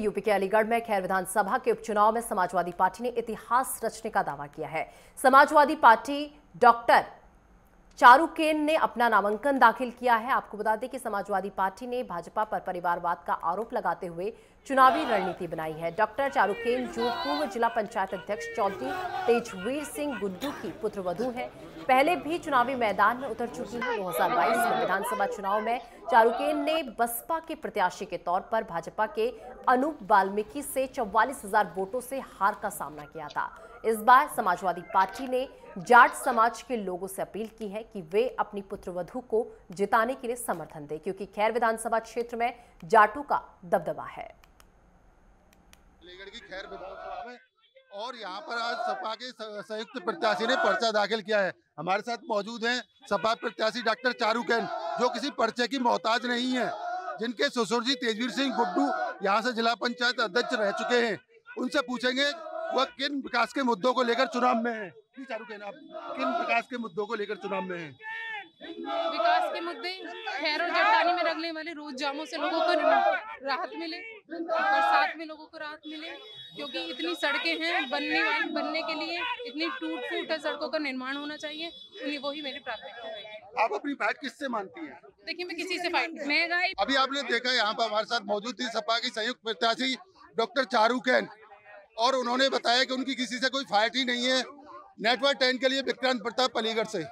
UP के अलीगढ़ में खैर विधानसभा के उपचुनाव में समाजवादी पार्टी ने इतिहास रचने का दावा किया है। समाजवादी पार्टी डॉक्टर चारुकेन ने अपना नामांकन दाखिल किया है। आपको बता दें कि समाजवादी पार्टी ने भाजपा पर परिवारवाद का आरोप लगाते हुए चुनावी रणनीति बनाई है। डॉक्टर चारुकेन जो पूर्व जिला पंचायत अध्यक्ष चौधरी तेजवीर सिंह गुड्डू की पुत्रवधु है। पहले भी चुनावी मैदान में उतर चुकी है। 2022 में विधानसभा चुनाव में चारुकेन ने बसपा के प्रत्याशी के तौर पर भाजपा के अनूप वाल्मीकि से चौवालीस वोटों से हार का सामना किया था। इस बार समाजवादी पार्टी ने जाट समाज के लोगों से अपील की है कि वे अपनी पुत्रवधु को जिताने के लिए समर्थन दें, क्योंकि खैर विधानसभा क्षेत्र में जाटों का दबदबा है। और यहाँ पर आज सपा के संयुक्त प्रत्याशी ने पर्चा दाखिल किया है। हमारे साथ मौजूद हैं सपा प्रत्याशी डॉक्टर चारू कैन, जो किसी पर्चे की मोहताज नहीं है, जिनके ससुर जी तेजवीर सिंह गुड्डू यहाँ से जिला पंचायत अध्यक्ष रह चुके हैं। उनसे पूछेंगे वह किन विकास के मुद्दों को लेकर चुनाव में है? चारूकैन आप किन विकास के मुद्दों को लेकर चुनाव में है? विकास के मुद्दे खैर और जटानी में रगने वाले रोज जामों से लोगों को राहत मिले बरसात में लोगों को राहत मिले क्योंकि इतनी सड़कें हैं बनने वाली बनने के लिए इतनी टूट फूट है सड़कों का निर्माण होना चाहिए वो वही मेरी प्राथमिकता है। आप अपनी फाइट किससे मानती हैं? देखिए मैं किसी से फाइट महँगाई अभी आपने देखा यहाँ पर हमारे साथ मौजूद थी सपा की संयुक्त प्रत्याशी डॉक्टर चारू कैन और उन्होंने बताया कि उनकी किसी से कोई फाइट ही नहीं है। नेटवर्क टेन के लिए विक्रांत प्रताप अलीगढ़ से।